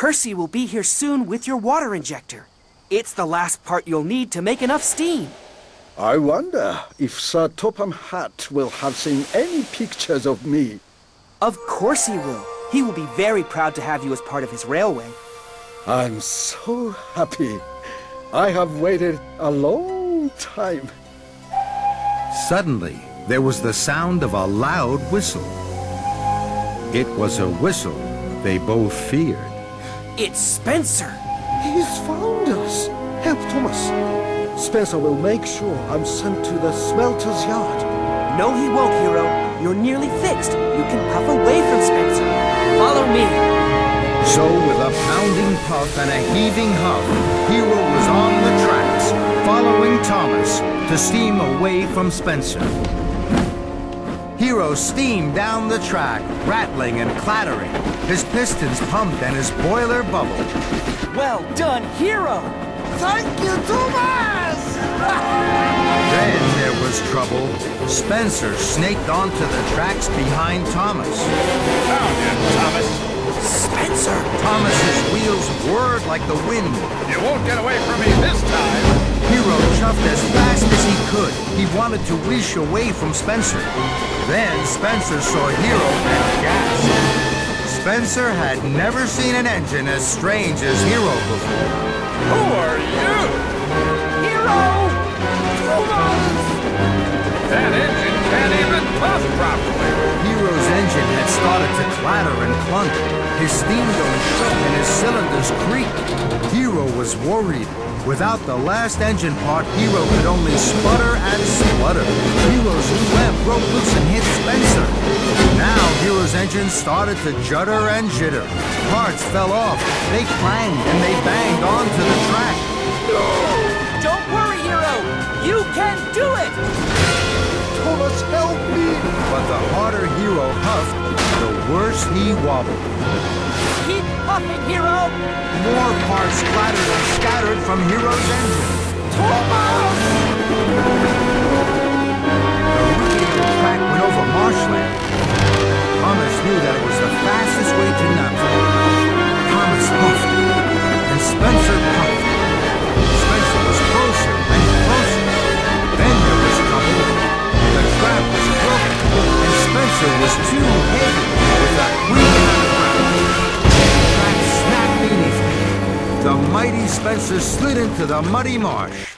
Percy will be here soon with your water injector. It's the last part you'll need to make enough steam. I wonder if Sir Topham Hatt will have seen any pictures of me. Of course he will. He will be very proud to have you as part of his railway. I'm so happy. I have waited a long time. Suddenly, there was the sound of a loud whistle. It was a whistle they both feared. It's Spencer. He's found us. Help Thomas. Spencer will make sure I'm sent to the smelter's yard. No, he won't, Hiro. You're nearly fixed. You can puff away from Spencer. Follow me. So, with a pounding puff and a heaving huff, Hiro was on the tracks, following Thomas to steam away from Spencer. Hiro steamed down the track, rattling and clattering. His pistons pumped and his boiler bubbled. Well done, Hiro! Thank you, Thomas! Then there was trouble. Spencer snaked onto the tracks behind Thomas. Found you, Thomas. Spencer! Thomas's wheels whirred like the wind. You won't get away from me this time. Hiro chuffed as fast as he could. He wanted to whoosh away from Spencer. Then Spencer saw Hiro and gasped. Spencer had never seen an engine as strange as Hiro before. Who are you? Hiro! That engine can't even puff properly. Hiro's engine had started to clatter and clunk. His steam dome shook and his cylinders creaked. Hiro was worried. Without the last engine part, Hiro could only sputter and splutter. Engine started to judder and jitter. Parts fell off. They clanged and they banged onto the track. Don't worry, Hiro! You can do it! Thomas, help me! But the harder Hiro huffed, the worse he wobbled. Keep puffing, Hiro! More parts clattered and scattered from Hiro's engine. The too heavy with him. The mighty Spencer slid into the muddy marsh.